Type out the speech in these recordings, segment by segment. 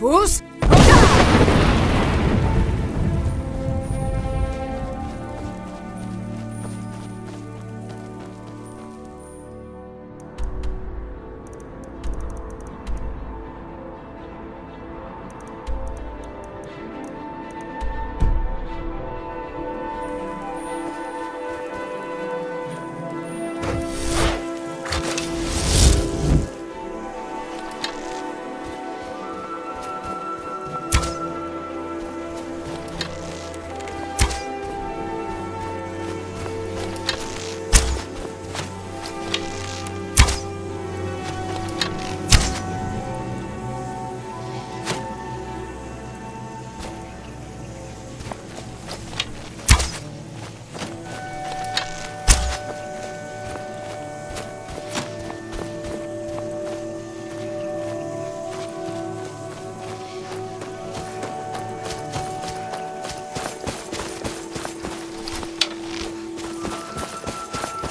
Bruce?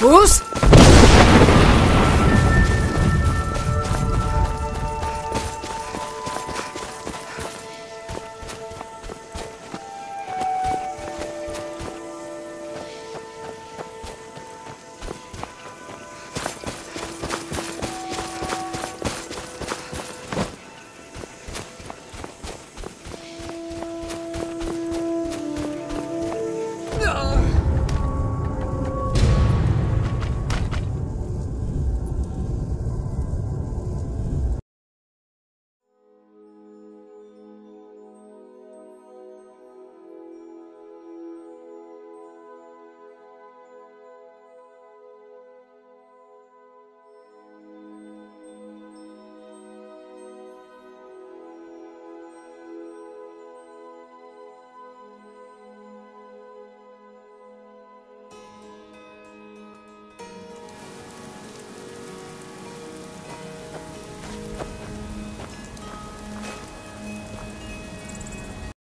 Os